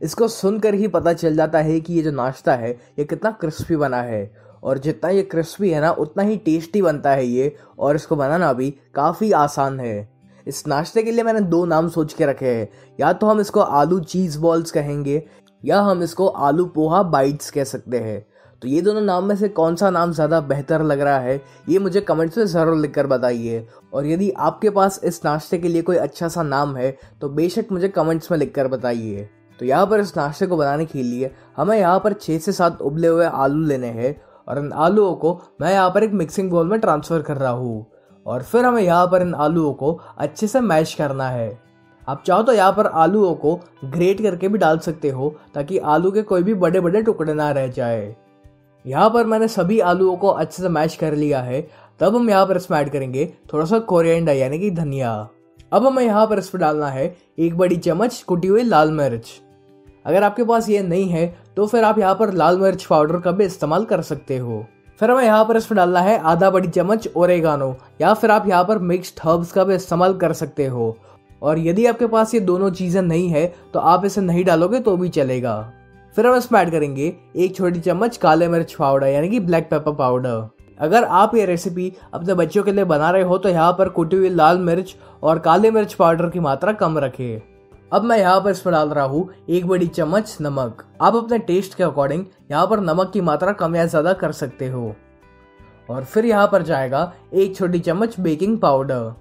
इसको सुनकर ही पता चल जाता है कि ये जो नाश्ता है, ये कितना क्रिस्पी बना है। और जितना ये क्रिस्पी है ना, उतना ही टेस्टी बनता है ये, और इसको बनाना भी काफ़ी आसान है। इस नाश्ते के लिए मैंने दो नाम सोच के रखे हैं। या तो हम इसको आलू चीज़ बॉल्स कहेंगे, या हम इसको आलू पोहा बाइट्स कह सकते हैं। तो ये दोनों नाम में से कौन सा नाम ज़्यादा बेहतर लग रहा है, ये मुझे कमेंट्स में ज़रूर लिख कर बताइए। और यदि आपके पास इस नाश्ते के लिए कोई अच्छा सा नाम है तो बेशक मुझे कमेंट्स में लिख कर बताइए। तो यहाँ पर इस नाश्ते को बनाने के लिए हमें यहाँ पर छः से सात उबले हुए आलू लेने हैं और इन आलूओं को मैं यहाँ पर एक मिक्सिंग बोल में ट्रांसफ़र कर रहा हूँ। और फिर हमें यहाँ पर इन आलूओं को अच्छे से मैश करना है। आप चाहो तो यहाँ पर आलूओं को ग्रेट करके भी डाल सकते हो ताकि आलू के कोई भी बड़े बड़े टुकड़े ना रह जाए। यहाँ पर मैंने सभी आलूओं को अच्छे से मैश कर लिया है। तब हम यहाँ पर इसमें ऐड करेंगे थोड़ा सा कोरिएंडर यानी कि धनिया। अब हमें यहाँ पर इसमें डालना है एक बड़ी चम्मच कुटी हुई लाल मिर्च। अगर आपके पास ये नहीं है तो फिर आप यहाँ पर लाल मिर्च पाउडर का भी इस्तेमाल कर सकते हो। फिर हमें यहाँ पर इसमें डालना है आधा बड़ी चम्मच ओरेगानो, या फिर आप यहाँ पर मिक्स्ड हर्ब्स का भी इस्तेमाल कर सकते हो। और यदि आपके पास ये दोनों चीज़ें नहीं है तो आप इसे नहीं डालोगे तो भी चलेगा। फिर हम इसमें ऐड करेंगे एक छोटी चम्मच काले मिर्च पाउडर, यानी कि ब्लैक पेपर पाउडर। अगर आप ये रेसिपी अपने बच्चों के लिए बना रहे हो तो यहाँ पर कुटी हुई लाल मिर्च और काले मिर्च पाउडर की मात्रा कम रखें। अब मैं यहाँ पर इसमें डाल रहा हूँ एक बड़ी चम्मच नमक। आप अपने टेस्ट के अकॉर्डिंग यहाँ पर नमक की मात्रा कम या ज़्यादा कर सकते हो। और फिर यहाँ पर जाएगा एक छोटी चम्मच बेकिंग पाउडर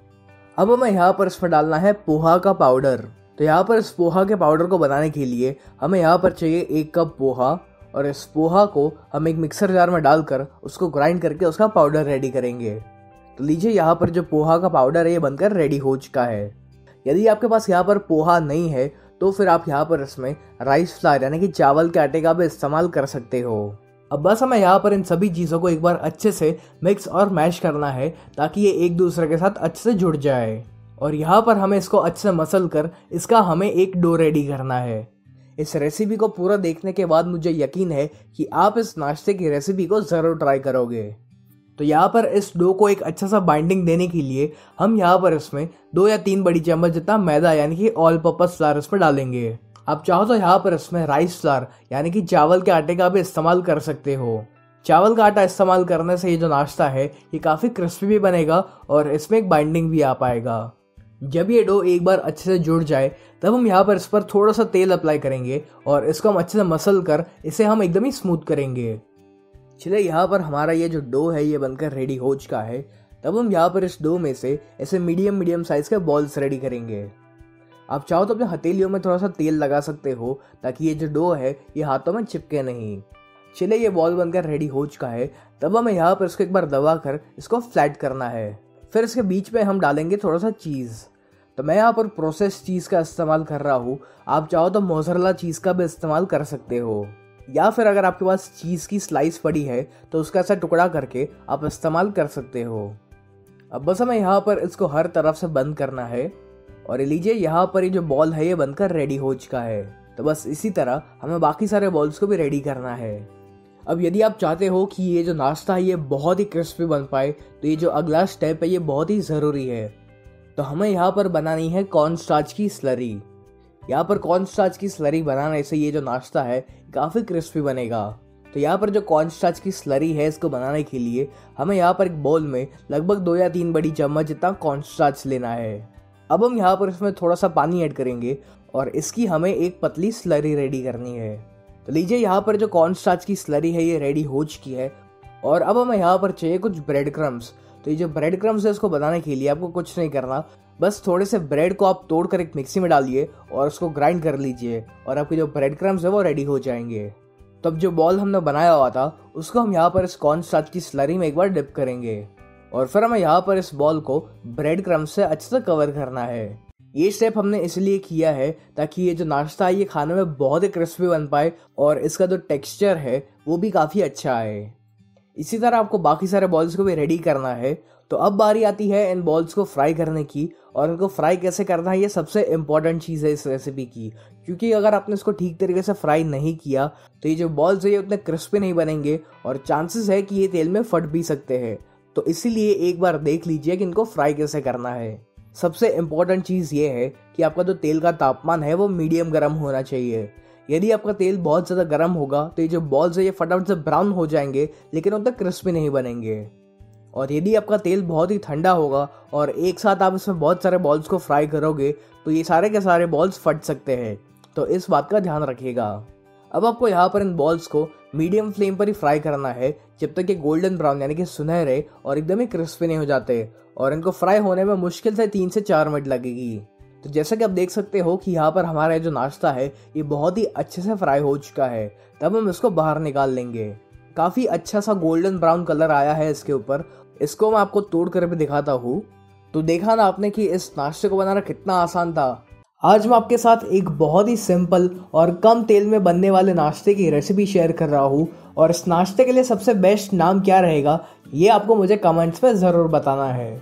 अब हमें यहाँ पर इसमें डालना है पोहा का पाउडर तो यहाँ पर इस पोहा के पाउडर को बनाने के लिए हमें यहाँ पर चाहिए एक कप पोहा और इस पोहा को हम एक मिक्सर जार में डालकर उसको ग्राइंड करके उसका पाउडर रेडी करेंगे। तो लीजिए यहाँ पर जो पोहा का पाउडर है ये बनकर रेडी हो चुका है। यदि आपके पास यहाँ पर पोहा नहीं है तो फिर आप यहाँ पर इसमें राइस फ्लावर यानी कि चावल के आटे का भी इस्तेमाल कर सकते हो। अब बस हमें यहाँ पर इन सभी चीज़ों को एक बार अच्छे से मिक्स और मैश करना है, ताकि ये एक दूसरे के साथ अच्छे से जुड़ जाए। और यहाँ पर हमें इसको अच्छे से मसल कर, इसका हमें एक डो रेडी करना है। इस रेसिपी को पूरा देखने के बाद मुझे यकीन है कि आप इस नाश्ते की रेसिपी को ज़रूर ट्राई करोगे। तो यहाँ पर इस डो को एक अच्छा सा बाइंडिंग देने के लिए हम यहाँ पर इसमें दो या तीन बड़ी चम्मच जितना मैदा, यानी कि ऑल पर्पज फ्लावर इसमें डालेंगे। आप चाहो तो यहाँ पर इसमें राइस फ्लावर यानी कि चावल के आटे का भी इस्तेमाल कर सकते हो। चावल का आटा इस्तेमाल करने से ये जो नाश्ता है, ये काफ़ी क्रिस्पी भी बनेगा और इसमें एक बाइंडिंग भी आ पाएगा। जब ये डो एक बार अच्छे से जुड़ जाए, तब हम यहाँ पर इस पर थोड़ा सा तेल अप्लाई करेंगे और इसको हम अच्छे से मसल कर इसे हम एकदम ही स्मूथ करेंगे। चलिए यहाँ पर हमारा ये जो डो है, ये बनकर रेडी हो चुका है। तब हम यहाँ पर इस डो में से ऐसे मीडियम मीडियम साइज़ के बॉल्स रेडी करेंगे। आप चाहो तो अपने हथेलियों में थोड़ा सा तेल लगा सकते हो, ताकि ये जो डो है, ये हाथों में चिपके नहीं। चलिए ये बॉल बनकर रेडी हो चुका है। तब हमें यहाँ पर इसको एक बार दबा कर इसको फ्लैट करना है। फिर इसके बीच में हम डालेंगे थोड़ा सा चीज़ तो मैं यहाँ पर प्रोसेस चीज़ का इस्तेमाल कर रहा हूँ। आप चाहो तो मोजरला चीज़ का भी इस्तेमाल कर सकते हो। या फिर अगर आपके पास चीज़ की स्लाइस पड़ी है तो उसका ऐसा टुकड़ा करके आप इस्तेमाल कर सकते हो। अब बस हमें यहाँ पर इसको हर तरफ़ से बंद करना है। और लीजिए, यहाँ पर ये जो बॉल है, ये बनकर रेडी हो चुका है। तो बस इसी तरह हमें बाकी सारे बॉल्स को भी रेडी करना है। अब यदि आप चाहते हो कि ये जो नाश्ता है, ये बहुत ही क्रिस्पी बन पाए तो ये जो अगला स्टेप है, ये बहुत ही ज़रूरी है। तो हमें यहाँ पर बनानी है कॉर्न स्टार्च की स्लरी यहाँ पर कॉर्न स्टार्च की स्लरी बनाने से ये जो नाश्ता है, काफ़ी क्रिस्पी बनेगा। तो यहाँ पर जो कॉर्न स्टार्च की स्लरी है इसको बनाने के लिए, हमें यहाँ पर एक बोल में लगभग दो या तीन बड़ी चम्मच जितना कॉर्न स्टार्च लेना है। अब हम यहाँ पर इसमें थोड़ा सा पानी ऐड करेंगे और इसकी हमें एक पतली स्लरी रेडी करनी है। तो लीजिए यहाँ पर जो कॉर्न स्टार्च की स्लरी है, ये रेडी हो चुकी है और अब हमें यहाँ पर चाहिए कुछ ब्रेड क्रम्स तो ये जो ब्रेड क्रम्स है इसको बनाने के लिए आपको कुछ नहीं करना। बस थोड़े से ब्रेड को आप तोड़कर एक मिक्सी में डालिए और उसको ग्राइंड कर लीजिए और आपके जो ब्रेड क्रम्स है वो रेडी हो जाएँगे। तब जो बॉल हमने बनाया हुआ था, उसको हम यहाँ पर इस कॉर्न स्टार्च की स्लरी में एक बार डिप करेंगे। और फिर हमें यहाँ पर इस बॉल को ब्रेड क्रम से अच्छे से कवर करना है। ये स्टेप हमने इसलिए किया है ताकि ये जो नाश्ता है, ये खाने में बहुत ही क्रिस्पी बन पाए और इसका जो टेक्सचर है, वो भी काफ़ी अच्छा है इसी तरह आपको बाकी सारे बॉल्स को भी रेडी करना है। तो अब बारी आती है इन बॉल्स को फ्राई करने की और इनको फ्राई कैसे करना है, ये सबसे इंपॉर्टेंट चीज़ है इस रेसिपी की। क्योंकि अगर आपने इसको ठीक तरीके से फ्राई नहीं किया तो ये जो बॉल्स है, ये उतने क्रिस्पी नहीं बनेंगे और चांसेस है कि ये तेल में फट भी सकते हैं। तो इसीलिए एक बार देख लीजिए कि इनको फ्राई कैसे करना है। सबसे इम्पोर्टेंट चीज़ ये है कि आपका जो तेल का तापमान है, वो मीडियम गर्म होना चाहिए। यदि आपका तेल बहुत ज़्यादा गर्म होगा तो ये जो बॉल्स है, ये फटाफट से ब्राउन हो जाएँगे, लेकिन उतना क्रिस्पी नहीं बनेंगे। और यदि आपका तेल बहुत ही ठंडा होगा और एक साथ आप इसमें बहुत सारे बॉल्स को फ्राई करोगे तो ये सारे के सारे बॉल्स फट सकते हैं। तो इस बात का ध्यान रखिएगा। अब आपको यहाँ पर इन बॉल्स को मीडियम फ्लेम पर ही फ्राई करना है, जब तक ये गोल्डन ब्राउन यानी कि सुनहरे और एकदम ही क्रिस्पी नहीं हो जाते। और इनको फ्राई होने में मुश्किल से तीन से चार मिनट लगेगी। तो जैसा कि आप देख सकते हो कि यहाँ पर हमारा जो नाश्ता है, ये बहुत ही अच्छे से फ्राई हो चुका है। तब हम इसको बाहर निकाल लेंगे। काफ़ी अच्छा सा गोल्डन ब्राउन कलर आया है इसके ऊपर। इसको मैं आपको तोड़ कर भी दिखाता हूँ। तो देखा ना आपने कि इस नाश्ते को बनाना कितना आसान था। आज मैं आपके साथ एक बहुत ही सिंपल और कम तेल में बनने वाले नाश्ते की रेसिपी शेयर कर रहा हूँ। और इस नाश्ते के लिए सबसे बेस्ट नाम क्या रहेगा, ये आपको मुझे कमेंट्स में ज़रूर बताना है।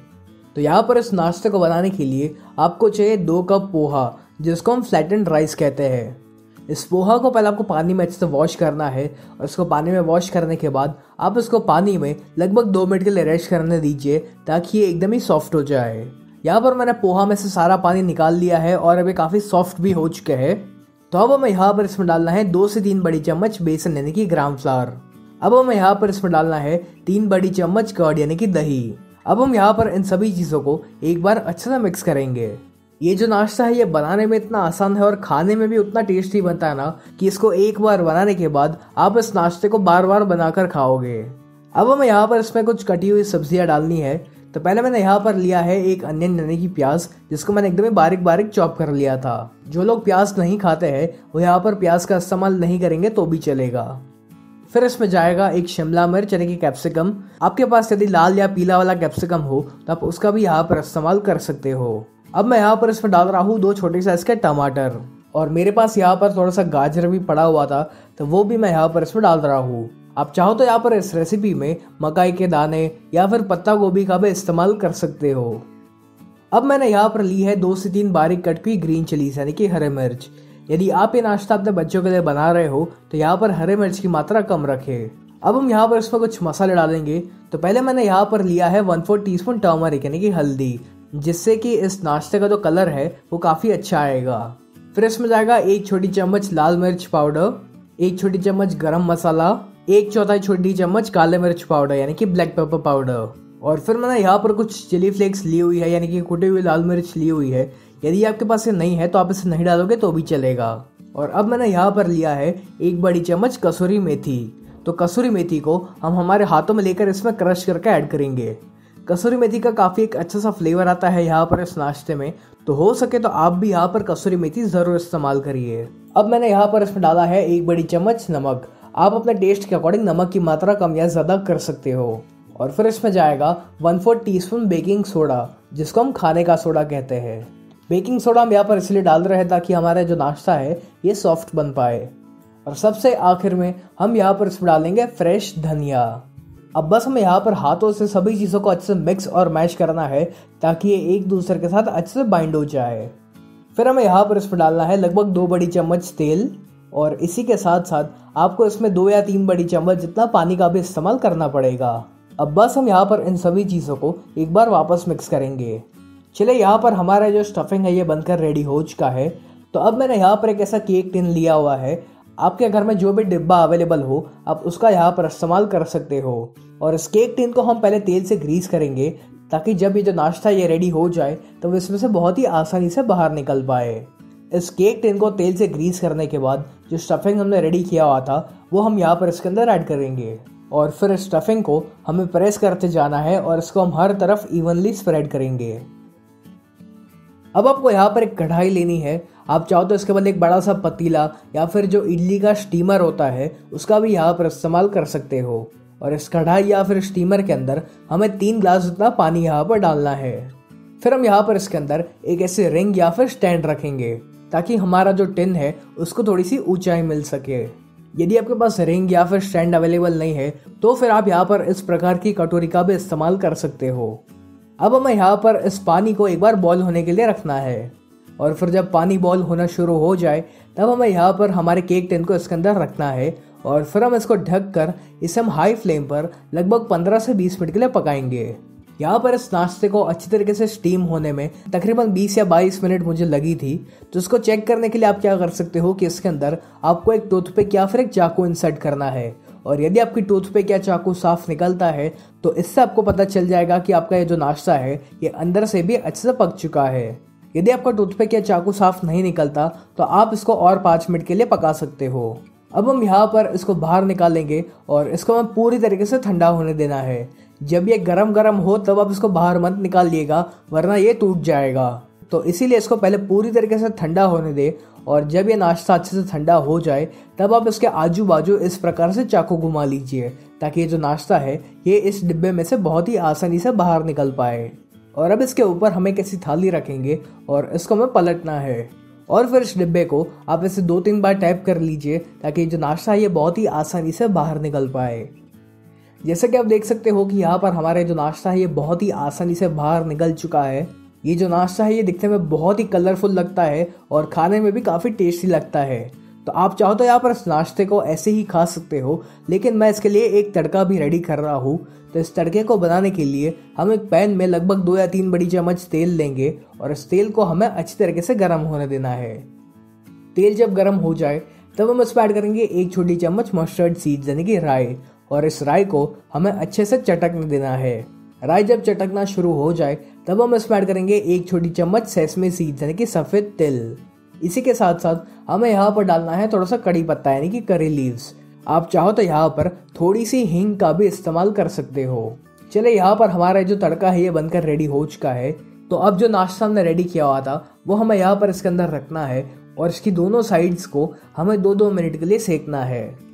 तो यहाँ पर इस नाश्ते को बनाने के लिए आपको चाहिए दो कप पोहा, जिसको हम फ्लैटेंड राइस कहते हैं। इस पोहा को पहले आपको पानी में अच्छे से वॉश करना है और इसको पानी में वॉश करने के बाद आप इसको पानी में लगभग दो मिनट के लिए रेस्ट करने दीजिए, ताकि ये एकदम ही सॉफ्ट हो जाए। यहाँ पर मैंने पोहा में से सारा पानी निकाल लिया है और अभी काफ़ी सॉफ्ट भी हो चुके हैं। तो अब हमें यहाँ पर इसमें डालना है दो से तीन बड़ी चम्मच बेसन, यानी कि ग्राम फ्लावर अब हमें यहाँ पर इसमें डालना है तीन बड़ी चम्मच कर्ड यानी कि दही। अब हम यहाँ पर इन सभी चीज़ों को एक बार अच्छे से मिक्स करेंगे। ये जो नाश्ता है, ये बनाने में इतना आसान है और खाने में भी उतना टेस्टी बनता है ना, कि इसको एक बार बनाने के बाद आप इस नाश्ते को बार बार बनाकर खाओगे। अब हमें यहाँ पर इसमें कुछ कटी हुई सब्ज़ियाँ डालनी है। तो पहले मैंने यहाँ पर लिया है एक अनियन यानी की प्याज, जिसको मैंने एकदम बारीक बारीक चॉप कर लिया था। जो लोग प्याज नहीं खाते हैं, वो यहाँ पर प्याज का इस्तेमाल नहीं करेंगे तो भी चलेगा। फिर इसमें जाएगा एक शिमला मिर्च, यानी कि कैप्सिकम आपके पास यदि लाल या पीला वाला कैप्सिकम हो तो आप उसका भी यहाँ पर इस्तेमाल कर सकते हो। अब मैं यहाँ पर इसमें डाल रहा हूँ दो छोटे साइज़ के टमाटर। और मेरे पास यहाँ पर थोड़ा सा गाजर भी पड़ा हुआ था तो वो भी मैं यहाँ पर इसमें डाल रहा हूँ। आप चाहो तो यहाँ पर इस रेसिपी में मकाई के दाने या फिर पत्ता गोभी का भी इस्तेमाल कर सकते हो। अब मैंने यहाँ पर ली है दो से तीन बारीक कट की ग्रीन चिलीज यानी कि हरे मिर्च। यदि आप ये नाश्ता अपने बच्चों के लिए बना रहे हो तो यहाँ पर हरे मिर्च की मात्रा कम रखे। अब हम यहाँ पर इसमें कुछ मसाले डालेंगे। तो पहले मैंने यहाँ पर लिया है one four teaspoon turmeric, यानी कि हल्दी, जिससे कि इस नाश्ते का जो कलर है, वो काफ़ी अच्छा आएगा। फिर इसमें जाएगा एक छोटी चम्मच लाल मिर्च पाउडर, एक छोटी चम्मच गरम मसाला, एक चौथाई छोटी चम्मच काले मिर्च पाउडर, यानी कि ब्लैक पेपर पाउडर। और फिर मैंने यहाँ पर कुछ चिली फ्लेक्स ली हुई है, यानी कि कुटी हुई लाल मिर्च ली हुई है यदि आपके पास ये नहीं है तो आप इसे नहीं डालोगे तो भी चलेगा। और अब मैंने यहाँ पर लिया है एक बड़ी चम्मच कसूरी मेथी। तो कसूरी मेथी को हम हमारे हाथों में लेकर इसमें क्रश करके ऐड करेंगे। कसूरी मेथी का काफ़ी एक अच्छा सा फ्लेवर आता है यहाँ पर इस नाश्ते में। तो हो सके तो आप भी यहाँ पर कसूरी मेथी ज़रूर इस्तेमाल करिए। अब मैंने यहाँ पर इसमें डाला है एक बड़ी चम्मच नमक। आप अपने टेस्ट के अकॉर्डिंग नमक की मात्रा कम या ज़्यादा कर सकते हो। और फिर इसमें जाएगा one four T baking soda जिसको हम खाने का सोडा कहते हैं। बेकिंग सोडा हम यहाँ पर इसलिए डाल रहे हैं ताकि हमारा जो नाश्ता है, ये सॉफ्ट बन पाए। और सबसे आखिर में हम यहाँ पर इसमें डालेंगे फ्रेश धनिया। अब बस हमें यहाँ पर हाथों से सभी चीज़ों को अच्छे से मिक्स और मैश करना है, ताकि ये एक दूसरे के साथ अच्छे से बाइंड हो जाए। फिर हमें यहाँ पर इसमें डालना है लगभग दो बड़ी चम्मच तेल, और इसी के साथ साथ आपको इसमें दो या तीन बड़ी चम्मच जितना पानी का भी इस्तेमाल करना पड़ेगा। अब बस हम यहाँ पर इन सभी चीज़ों को एक बार वापस मिक्स करेंगे। चले, यहाँ पर हमारा जो स्टफिंग है, ये बनकर रेडी हो चुका है। तो अब मैंने यहाँ पर एक ऐसा केक टिन लिया हुआ है। आपके घर में जो भी डिब्बा अवेलेबल हो, आप उसका यहाँ पर इस्तेमाल कर सकते हो। और इस केक टिन को हम पहले तेल से ग्रीस करेंगे, ताकि जब ये जो नाश्ता ये रेडी हो जाए तो इसमें से बहुत ही आसानी से बाहर निकल पाए। इस केक टिन को तेल से ग्रीस करने के बाद, जो स्टफिंग हमने रेडी किया हुआ था, वो हम यहाँ पर इसके अंदर ऐड करेंगे। और फिर स्टफिंग को हमें प्रेस करते जाना है, और इसको हम हर तरफ़ इवनली स्प्रेड करेंगे। अब आपको यहाँ पर एक कढ़ाई लेनी है। आप चाहो तो इसके बाद एक बड़ा सा पतीला या फिर जो इडली का स्टीमर होता है, उसका भी यहाँ पर इस्तेमाल कर सकते हो। और इस कढ़ाई या फिर स्टीमर के अंदर हमें तीन ग्लास जितना पानी यहाँ पर डालना है। फिर हम यहाँ पर इसके अंदर एक ऐसे रिंग या फिर स्टैंड रखेंगे, ताकि हमारा जो टिन है, उसको थोड़ी सी ऊंचाई मिल सके। यदि आपके पास रिंग या फिर स्टैंड अवेलेबल नहीं है तो फिर आप यहाँ पर इस प्रकार की कटोरी का भी इस्तेमाल कर सकते हो। अब हमें यहाँ पर इस पानी को एक बार बॉयल होने के लिए रखना है। और फिर जब पानी बॉयल होना शुरू हो जाए, तब हमें यहाँ पर हमारे केक टिन को इसके अंदर रखना है। और फिर हम इसको ढक कर इसे हम हाई फ्लेम पर लगभग 15 से 20 मिनट के लिए पकाएँगे। यहाँ पर इस नाश्ते को अच्छी तरीके से स्टीम होने में तकरीबन 20 या 22 मिनट मुझे लगी थी। तो इसको चेक करने के लिए आप क्या कर सकते हो कि इसके अंदर आपको एक टूथपिक या फिर एक चाकू इंसर्ट करना है। और यदि आपकी टूथपिक या चाकू साफ़ निकलता है तो इससे आपको पता चल जाएगा कि आपका ये जो नाश्ता है, ये अंदर से भी अच्छे से पक चुका है। यदि आपका टूथपिक या चाकू साफ़ नहीं निकलता तो आप इसको और पाँच मिनट के लिए पका सकते हो। अब हम यहाँ पर इसको बाहर निकालेंगे और इसको हमें पूरी तरीके से ठंडा होने देना है। जब ये गरम गरम हो, तब आप इसको बाहर मत निकालिएगा, वरना ये टूट जाएगा। तो इसीलिए इसको पहले पूरी तरीके से ठंडा होने दे और जब ये नाश्ता अच्छे से ठंडा हो जाए, तब आप इसके आजू बाजू इस प्रकार से चाकू घुमा लीजिए, ताकि ये जो नाश्ता है, ये इस डिब्बे में से बहुत ही आसानी से बाहर निकल पाए। और अब इसके ऊपर हमें कैसी थाली रखेंगे और इसको हमें पलटना है। और फिर इस डिब्बे को आप इसे दो तीन बार टैप कर लीजिए, ताकि जो नाश्ता है, ये बहुत ही आसानी से बाहर निकल पाए। जैसे कि आप देख सकते हो कि यहाँ पर हमारे जो नाश्ता है, ये बहुत ही आसानी से बाहर निकल चुका है। ये जो नाश्ता है, ये दिखने में बहुत ही कलरफुल लगता है और खाने में भी काफ़ी टेस्टी लगता है। तो आप चाहो तो यहाँ पर इस नाश्ते को ऐसे ही खा सकते हो, लेकिन मैं इसके लिए एक तड़का भी रेडी कर रहा हूँ। तो इस तड़के को बनाने के लिए हम एक पैन में लगभग दो या तीन बड़ी चम्मच तेल लेंगे और इस तेल को हमें अच्छी तरीके से गर्म होने देना है। तेल जब गर्म हो जाए, तब हम इसमें ऐड करेंगे एक छोटी चम्मच मस्टर्ड सीड यानी कि राई, और इस राई को हमें अच्छे से चटकने देना है। राई जब चटकना शुरू हो जाए, तब हम इसमें ऐड करेंगे एक छोटी चम्मच सेसमे सीड्स यानी कि सफ़ेद तिल। इसी के साथ साथ हमें यहाँ पर डालना है थोड़ा सा कड़ी पत्ता, यानी कि करी लीव्स आप चाहो तो यहाँ पर थोड़ी सी हींग का भी इस्तेमाल कर सकते हो। चले यहाँ पर हमारा जो तड़का है, ये बनकर रेडी हो चुका है। तो अब जो नाश्ता हमने रेडी किया हुआ था, वो हमें यहाँ पर इसके अंदर रखना है और इसकी दोनों साइड्स को हमें दो दो मिनट के लिए सेकना है।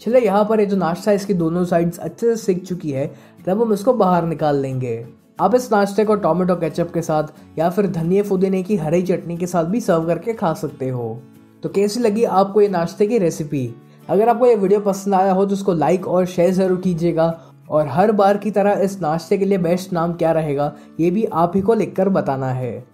चले यहाँ पर ये जो नाश्ता है, इसकी दोनों साइड्स अच्छे से सीख चुकी है, तब हम इसको बाहर निकाल लेंगे। आप इस नाश्ते को टोमेटो केचप के साथ या फिर धनिया पुदीने की हरी चटनी के साथ भी सर्व करके खा सकते हो। तो कैसी लगी आपको ये नाश्ते की रेसिपी अगर आपको ये वीडियो पसंद आया हो तो उसको लाइक और शेयर ज़रूर कीजिएगा। और हर बार की तरह इस नाश्ते के लिए बेस्ट नाम क्या रहेगा, ये भी आप ही को लिखकर बताना है।